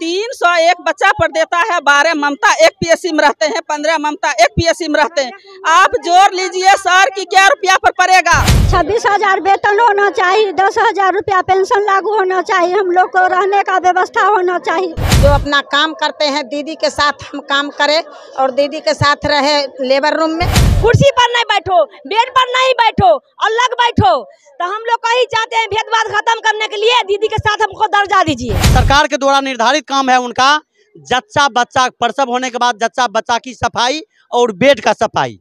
तीन सौ एक बच्चा पर देता है, बारह ममता एक पीएससी में रहते हैं, पंद्रह ममता एक पीएससी में रहते हैं। आप जोड़ लीजिए, सर की क्या रुपया पर पड़ेगा? छब्बीस हज़ार वेतन होना चाहिए, दस हज़ार रुपया पेंशन लागू होना चाहिए, हम लोग को रहने का व्यवस्था होना चाहिए। जो अपना काम करते हैं दीदी के साथ हम काम करें और दीदी के साथ रहे लेबर रूम में। कुर्सी पर नहीं बैठो बेड पर नहीं बैठो अलग बैठो। तो हम लोग कहीं चाहते हैं भेदभाव खत्म करने के लिए दीदी के साथ हमको दर्जा दीजिए। सरकार के द्वारा निर्धारित काम है उनका जच्चा बच्चा प्रसव होने के बाद जच्चा बच्चा की सफ़ाई और बेड का सफ़ाई।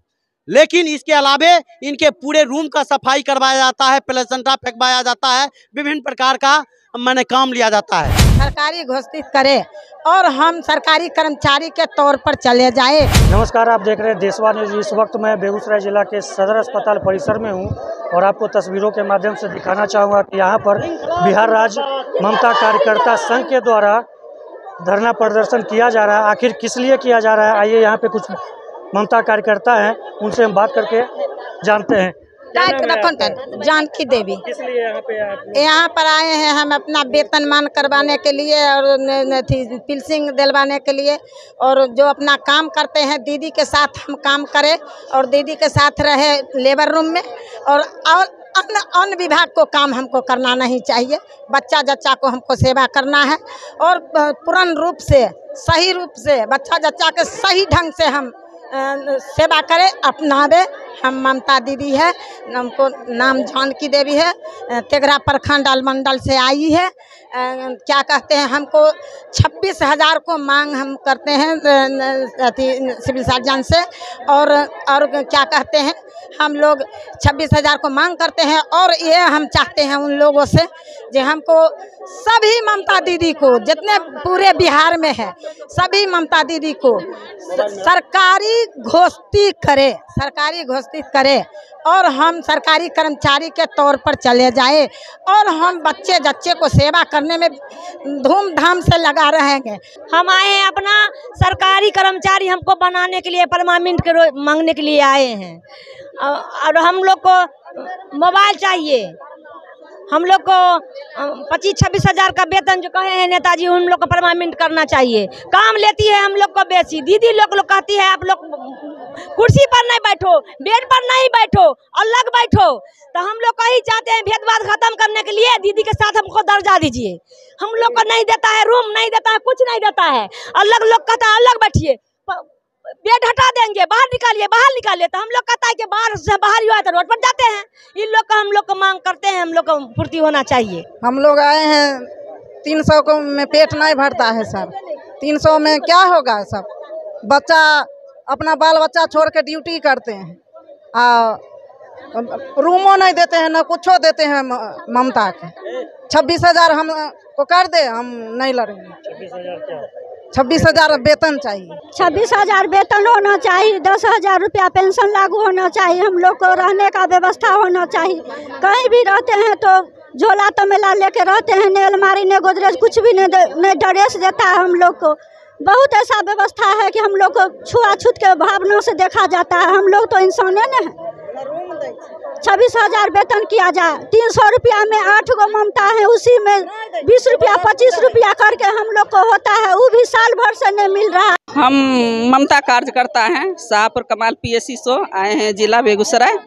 लेकिन इसके अलावे इनके पूरे रूम का सफ़ाई करवाया जाता है प्लेसेंटा फेंकवाया जाता है विभिन्न प्रकार का मैंने काम लिया जाता है। सरकारी घोषित करे और हम सरकारी कर्मचारी के तौर पर चले जाए। नमस्कार आप देख रहे हैं देशवा न्यूज़। इस वक्त मैं बेगूसराय जिला के सदर अस्पताल परिसर में हूँ और आपको तस्वीरों के माध्यम से दिखाना चाहूँगा कि यहाँ पर बिहार राज्य ममता कार्यकर्ता संघ के द्वारा धरना प्रदर्शन किया जा रहा है। आखिर किस लिए किया जा रहा है? आइए यहाँ पे कुछ ममता कार्यकर्ता हैं उनसे हम बात करके जानते हैं। नाम है जानकी देवी। यहाँ पर आए हैं हम अपना वेतन मान करवाने के लिए और पिल्सिंग दिलवाने के लिए और जो अपना काम करते हैं दीदी के साथ हम काम करें और दीदी के साथ रहे लेबर रूम में और और अन्य अन्य विभाग को काम हमको करना नहीं चाहिए। बच्चा जच्चा को हमको सेवा करना है और पूर्ण रूप से सही रूप से बच्चा जच्चा के सही ढंग से हम सेवा करें अपनावे हम ममता दीदी है, हमको नाम जानकी देवी है तेघरा प्रखंड अलमंडल से आई है। क्या कहते हैं, हमको छब्बीस हज़ार को मांग हम करते हैं अथी, सिविल सर्जन से। और और क्या कहते हैं, हम लोग छब्बीस हज़ार को मांग करते हैं और ये हम चाहते हैं उन लोगों से जो हमको सभी ममता दीदी को, जितने पूरे बिहार में है, सभी ममता दीदी को सरकारी घोषित करे, सरकारी घोषित करे और हम सरकारी कर्मचारी के तौर पर चले जाए और हम बच्चे जच्चे को सेवा करने में धूमधाम से लगा रहेंगे। हम आए हैं अपना सरकारी कर्मचारी हमको बनाने के लिए, परमानेंट के मांगने के लिए आए हैं। और हम लोग को मोबाइल चाहिए। हम लोग को पच्चीस छब्बीस हज़ार का वेतन जो कहे हैं नेताजी, उन लोग को परमानेंट करना चाहिए। काम लेती है हम लोग को बेची दीदी लोग लोग कहती है, आप लोग कुर्सी पर नहीं बैठो, बेड पर नहीं बैठो, अलग बैठो। तो हम लोग कहीं चाहते हैं भेदभाव खत्म करने के लिए, दीदी के साथ हमको दर्जा दीजिए। हम लोग को नहीं देता है रूम नहीं देता है, कुछ नहीं देता है। अलग लोग कहता अलग बैठिए। बेड हटा देंगे, बाहर निकालिए बाहर निकालिए। तो हम लोग कहता है कि बाहर से बाहर ही आए तो रोड पर जाते हैं। इन लोग का हम लोग को मांग करते हैं, हम लोग को पूर्ति होना चाहिए। हम लोग आए हैं, तीन सौ को में पेट नहीं भरता है, सर। तीन सौ में क्या होगा, सब? बच्चा अपना बाल बच्चा छोड़ के ड्यूटी करते हैं। आ, रूमो नहीं देते हैं, ना कुछो देते हैं ममता के छब्बीस हज़ार हम, को कर दे, हम नहीं लड़ेंगे। छब्बीस हज़ार वेतन चाहिए। छब्बीस हज़ार वेतन होना चाहिए, दस हज़ार रुपया पेंशन लागू होना चाहिए, हम लोग को रहने का व्यवस्था होना चाहिए। कहीं भी रहते हैं तो झोला तमेला लेके रहते हैं ने अलमारी ने गोदरेज कुछ भी नहीं नहीं ड्रेस देता है हम लोग को। बहुत ऐसा व्यवस्था है कि हम लोग को छुआछूत के भावना से देखा जाता है। हम लोग तो इंसाने न हैं। छब्बीस हज़ार वेतन किया जाए। तीन सौ रुपया में आठ गो ममता है, उसी में बीस रुपया, पच्चीस रुपया करके हम लोग को होता है। वो भी साल भर से नहीं मिल रहा हम ममता कार्यकर्ता हैं शाहपुर कमाल पीएससी सो आए हैं जिला बेगूसराय।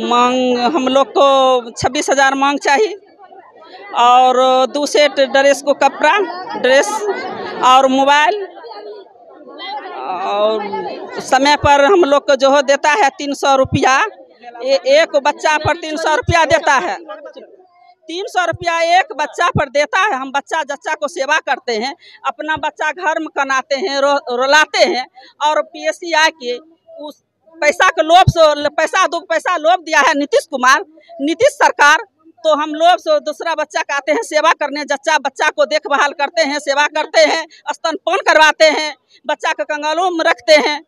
मांग, हम लोग को छब्बीस हज़ार मांग चाहिए। और दो सेट ड्रेस को कपड़ा, ड्रेस और मोबाइल। और समय पर हम लोग को जो हो देता है तीन सौ रुपया। एक बच्चा पर तीन सौ रुपया देता है। तीन सौ रुपया एक बच्चा पर देता है। हम बच्चा जच्चा को सेवा करते हैं, अपना बच्चा घर में कनाते हैं, रो, रुलाते हैं और पी एस सी आके उस पैसा के लोभ से, पैसा दो पैसा लोभ दिया है नीतीश कुमार। नीतीश सरकार तो हम लोग दूसरा बच्चा का आते हैं, सेवा करने। जच्चा बच्चा को देखभाल करते हैं, सेवा करते हैं, स्तनपान करवाते हैं। बच्चा के कंगालों में रखते हैं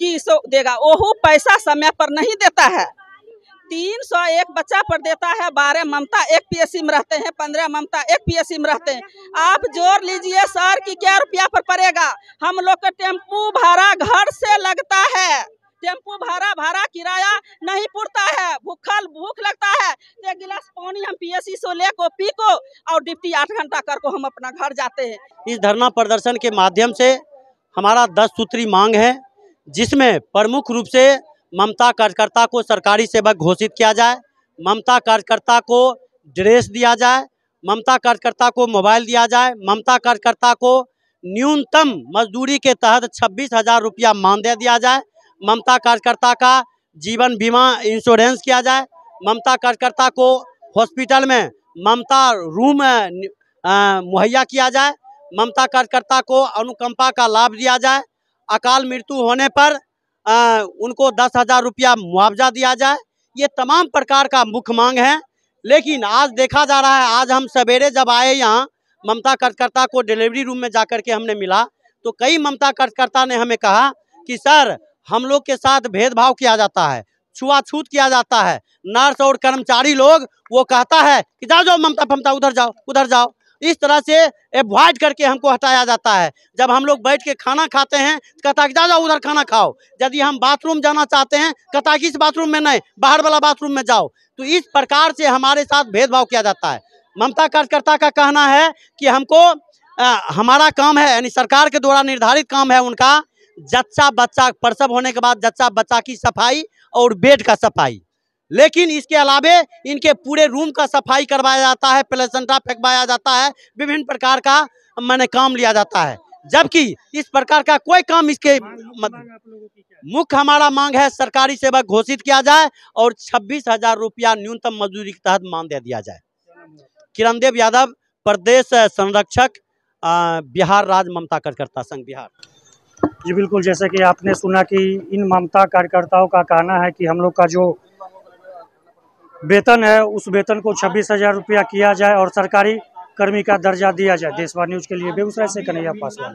कि सो देगा। ओहो, पैसा समय पर नहीं देता है। तीन सौ एक बच्चा पर देता है, बारह ममता एक पीएससी में रहते हैं, पंद्रह ममता एक पीएससी में रहते हैं। आप जोड़ लीजिए सर कि क्या रुपया पर पड़ेगा? हम लोग का टेंपू भाड़ा घर से लगता है। टेंपू भाड़ा भाड़ा किराया नहीं पुरता है। भूखल, भूख लगता है। एक गिलास पानी हम पीएससी से ले को पी को और डिप्टी आठ घंटा कर को हम अपना घर जाते हैं। इस धरना प्रदर्शन के माध्यम से हमारा दस सूत्री मांग है, जिसमें प्रमुख रूप से ममता कार्यकर्ता को सरकारी सेवक घोषित किया जाए, ममता कार्यकर्ता को ड्रेस दिया जाए, ममता कार्यकर्ता को मोबाइल दिया जाए, ममता कार्यकर्ता को न्यूनतम मजदूरी के तहत छब्बीस हज़ार रुपया मानदेय दिया जाए ममता कार्यकर्ता का जीवन बीमा इंश्योरेंस किया जाए। ममता कार्यकर्ता को हॉस्पिटल में ममता रूम मुहैया किया जाए। ममता कार्यकर्ता को अनुकंपा का लाभ दिया जाए। अकाल मृत्यु होने पर अ, उनको दस हज़ार रुपया मुआवजा दिया जाए। ये तमाम प्रकार का मुख्य मांग है। लेकिन आज देखा जा रहा है आज हम सवेरे जब आए यहाँ ममता कार्यकर्ता को डिलीवरी रूम में जाकर के हमने मिला तो कई ममता कार्यकर्ता ने हमें कहा कि सर हम लोग के साथ भेदभाव किया जाता है छुआछूत किया जाता है। नर्स और कर्मचारी लोग वो कहता है कि जाओ जाओ ममता फमता उधर जाओ उधर जाओ। इस तरह से एवॉइड करके हमको हटाया जाता है। जब हम लोग बैठ के खाना खाते हैं तो कहता है जाओ उधर खाना खाओ। यदि हम बाथरूम जाना चाहते हैं कहता है इस बाथरूम में नहीं बाहर वाला बाथरूम में जाओ। तो इस प्रकार से हमारे साथ भेदभाव किया जाता है। ममता कार्यकर्ता का कहना है कि हमको अ, हमारा काम है यानी सरकार के द्वारा निर्धारित काम है उनका जच्चा बच्चा प्रसव होने के बाद जच्चा बच्चा की सफ़ाई और बेड का सफ़ाई। लेकिन इसके अलावे इनके पूरे रूम का सफ़ाई करवाया जाता है प्लेसेंटा फेंकवाया जाता है विभिन्न प्रकार का मैंने काम लिया जाता है। जबकि इस प्रकार का कोई काम इसके मुख्य हमारा मांग है सरकारी सेवक घोषित किया जाए और छब्बीस हज़ार रुपया न्यूनतम मजदूरी के तहत मानदेय दिया जाए। किरण देव यादव प्रदेश संरक्षक बिहार राज्य ममता कार्यकर्ता संघ बिहार। जी बिल्कुल, जैसे कि आपने सुना कि इन ममता कार्यकर्ताओं का कहना है कि हम लोग का जो वेतन है, उस वेतन को छब्बीस हज़ार रुपया किया जाए और सरकारी कर्मी का दर्जा दिया जाए। देशवा न्यूज़ के लिए बेगूसराय से कन्हैया पासवान।